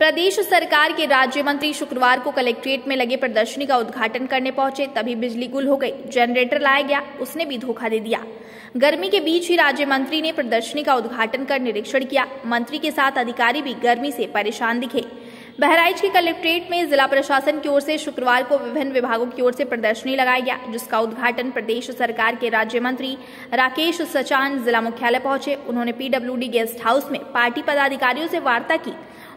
प्रदेश सरकार के राज्य मंत्री शुक्रवार को कलेक्ट्रेट में लगे प्रदर्शनी का उद्घाटन करने पहुँचे, तभी बिजली गुल हो गई। जनरेटर लाया गया, उसने भी धोखा दे दिया। गर्मी के बीच ही राज्य मंत्री ने प्रदर्शनी का उद्घाटन कर निरीक्षण किया। मंत्री के साथ अधिकारी भी गर्मी से परेशान दिखे। बहराइच के कलेक्ट्रेट में जिला प्रशासन की ओर से शुक्रवार को विभिन्न विभागों की ओर से प्रदर्शनी लगाया गया, जिसका उद्घाटन प्रदेश सरकार के राज्य मंत्री राकेश सचान जिला मुख्यालय पहुँचे। उन्होंने पीडब्ल्यूडी गेस्ट हाउस में पार्टी पदाधिकारियों से वार्ता की।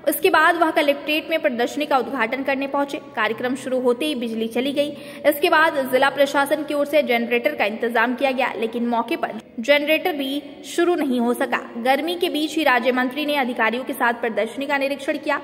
उसके बाद वह कलेक्ट्रेट में प्रदर्शनी का उद्घाटन करने पहुँचे। कार्यक्रम शुरू होते ही बिजली चली गई। इसके बाद जिला प्रशासन की ओर से जनरेटर का इंतज़ाम किया गया, लेकिन मौके पर जनरेटर भी शुरू नहीं हो सका। गर्मी के बीच ही राज्य मंत्री ने अधिकारियों के साथ प्रदर्शनी का निरीक्षण किया।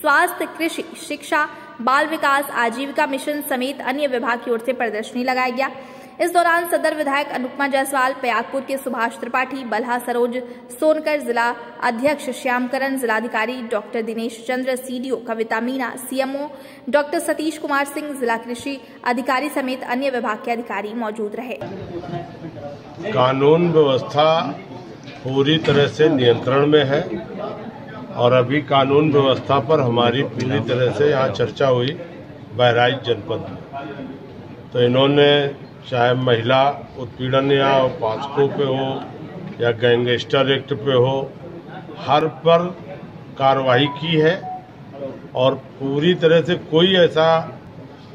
स्वास्थ्य, कृषि, शिक्षा, बाल विकास, आजीविका मिशन समेत अन्य विभाग की ओर से प्रदर्शनी लगाया गया इस दौरान सदर विधायक अनुपमा जायसवाल, प्रयागपुर के सुभाष त्रिपाठी, बल्हा सरोज, सोनकर जिला अध्यक्ष श्यामकरण, जिलाधिकारी doctor Dinesh Chandra, CDO Kavita Meena, CMO doctor Satish Kumar Singh, जिला कृषि अधिकारी समेत अन्य विभाग के अधिकारी मौजूद रहे। कानून व्यवस्था पूरी तरह से नियंत्रण में है और अभी कानून व्यवस्था पर हमारी पूरी तरह से यहाँ चर्चा हुई, बहराइच जनपद में। तो इन्होंने चाहे महिला उत्पीड़न या पास्को पे हो या गैंगस्टर एक्ट पे हो हर पर कार्रवाई की है और पूरी तरह से कोई ऐसा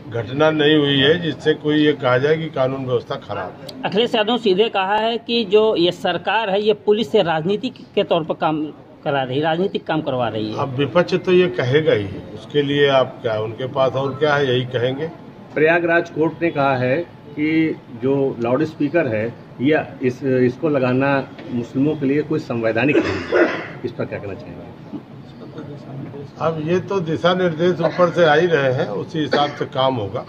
घटना नहीं हुई है जिससे कोई ये कहा जाए कि कानून व्यवस्था खराब है। अखिलेश यादव सीधे कहा है कि जो ये सरकार है ये पुलिस से राजनीति के तौर पर काम करा रही राजनीतिक काम करवा रही है। अब विपक्ष तो ये कहेगा ही उसके लिए आप क्या उनके पास और क्या है यही कहेंगे। प्रयागराज कोर्ट ने कहा है कि जो लाउड स्पीकर है, या इस, इसको लगाना मुस्लिमों के लिए कोई संवैधानिक नहीं इस पर क्या कहना चाहेंगे? अब ये तो दिशा निर्देश ऊपर से आ ही रहे हैं, उसी हिसाब से काम होगा।